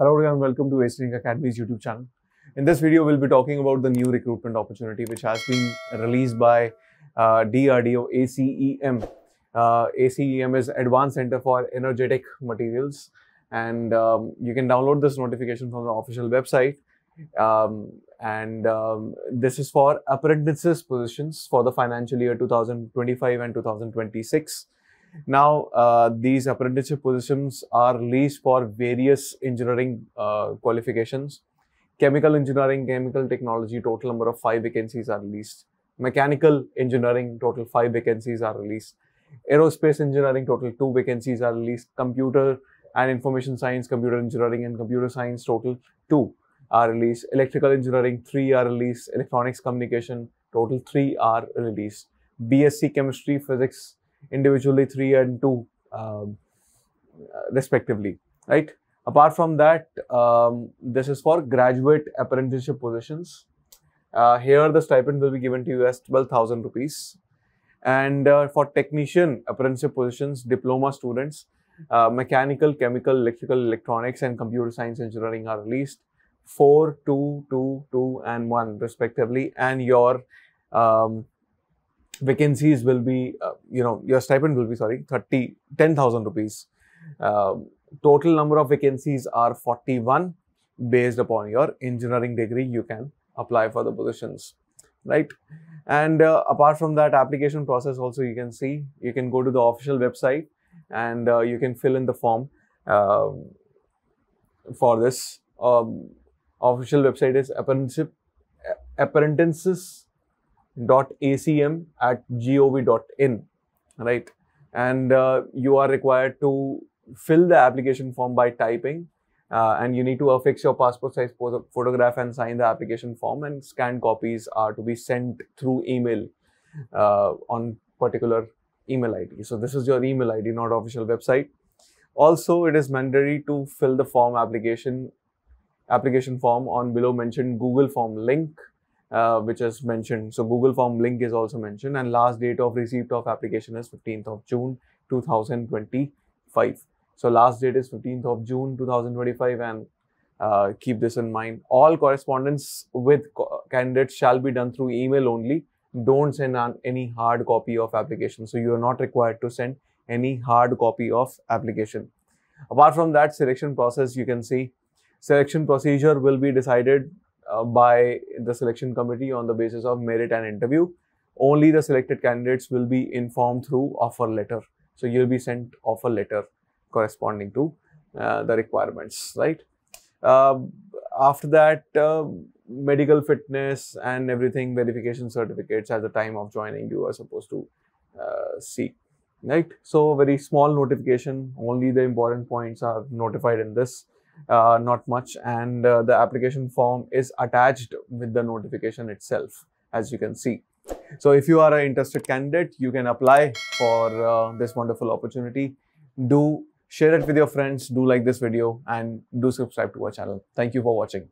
welcome to ACE Engineering Academy's YouTube channel. In this video, we'll be talking about the new recruitment opportunity which has been released by uh, DRDO ACEM. Uh, ACEM is Advanced Center for Energetic Materials and um, you can download this notification from the official website. Um, and um, this is for apprentices positions for the financial year 2025 and 2026. Now, uh, these apprenticeship positions are released for various engineering uh, qualifications. Chemical engineering, chemical technology, total number of five vacancies are released. Mechanical engineering, total five vacancies are released. Aerospace engineering, total two vacancies are released. Computer and information science, computer engineering, and computer science, total two are released. Electrical engineering, three are released. Electronics communication, total three are released. BSc chemistry, physics, individually three and two um, respectively, right? Apart from that, um, this is for graduate apprenticeship positions. Uh, here the stipend will be given to you as 12,000 rupees. And uh, for technician apprenticeship positions, diploma students, uh, mechanical, chemical, electrical, electronics and computer science engineering are released. 4, 2, 2, 2 and 1 respectively. And your um, vacancies will be, uh, you know, your stipend will be, sorry, 30, 10,000 rupees. Uh, total number of vacancies are 41 based upon your engineering degree. You can apply for the positions, right? And uh, apart from that application process also you can see, you can go to the official website and uh, you can fill in the form um, for this. Um, official website is apprenticeship apprentices acm at gov.in right? And uh, you are required to fill the application form by typing uh, and you need to affix your passport size photograph and sign the application form and scanned copies are to be sent through email uh, on particular email id so this is your email id not official website. Also it is mandatory to fill the form application application form on below mentioned google form link uh, which is mentioned. So Google Form link is also mentioned and last date of receipt of application is 15th of June 2025. So last date is 15th of June 2025 and uh, keep this in mind. All correspondence with co candidates shall be done through email only. Don't send any hard copy of application. So you are not required to send any hard copy of application. Apart from that selection process, you can see selection procedure will be decided uh, by the selection committee on the basis of merit and interview. Only the selected candidates will be informed through offer letter. So you'll be sent offer letter corresponding to uh, the requirements, right? Uh, after that, uh, medical fitness and everything verification certificates at the time of joining you are supposed to uh, see, right? So very small notification, only the important points are notified in this uh, not much and uh, the application form is attached with the notification itself as you can see. So if you are an interested candidate, you can apply for uh, this wonderful opportunity. Do share it with your friends, do like this video and do subscribe to our channel. Thank you for watching.